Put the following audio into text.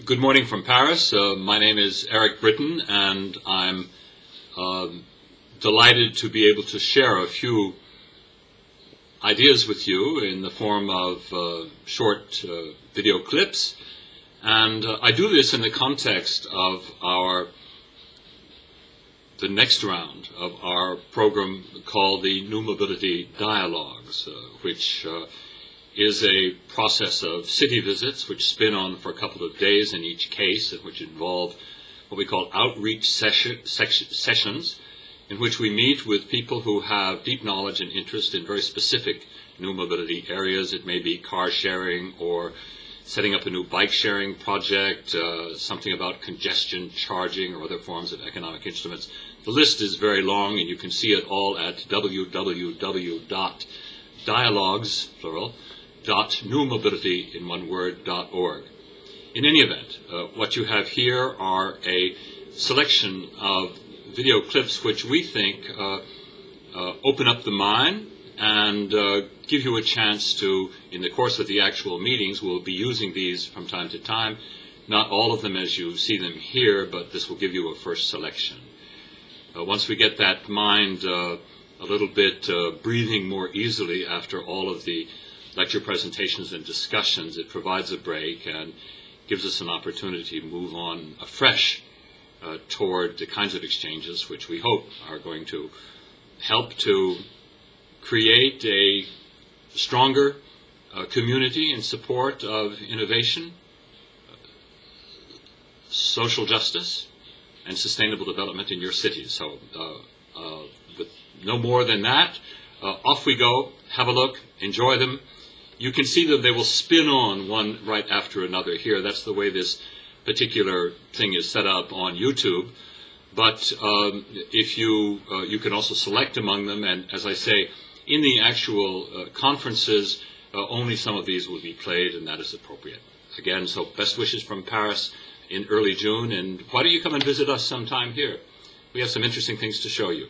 good morning from Paris. Uh, my name is Eric Britton, and I'm um, delighted to be able to share a few ideas with you in the form of uh, short uh, video clips. And uh, I do this in the context of our the next round of our program called the New Mobility Dialogues, uh, which uh, is a process of city visits which spin on for a couple of days in each case, and which involve what we call outreach session, sessions in which we meet with people who have deep knowledge and interest in very specific new mobility areas. It may be car sharing or setting up a new bike sharing project, uh, something about congestion charging or other forms of economic instruments. The list is very long and you can see it all at www.dialogues, plural, dot newmobility in one word, dot org. In any event, uh, what you have here are a selection of video clips which we think uh, uh, open up the mind and uh, give you a chance to, in the course of the actual meetings, we'll be using these from time to time. Not all of them as you see them here, but this will give you a first selection. Uh, once we get that mind uh, a little bit breathing more easily after all of the lecture presentations and discussions, it provides a break and gives us an opportunity to move on afresh uh, toward the kinds of exchanges which we hope are going to help to create a stronger uh, community in support of innovation, social justice, and sustainable development in your cities. So, uh, uh, with no more than that, uh, off we go. Have a look, enjoy them. You can see that they will spin on one right after another here. That's the way this particular thing is set up on YouTube. But um, if you uh, you can also select among them, and as I say, in the actual uh, conferences, uh, only some of these will be played, and that is appropriate. Again, so best wishes from Paris in early June, and why don't you come and visit us sometime here? We have some interesting things to show you.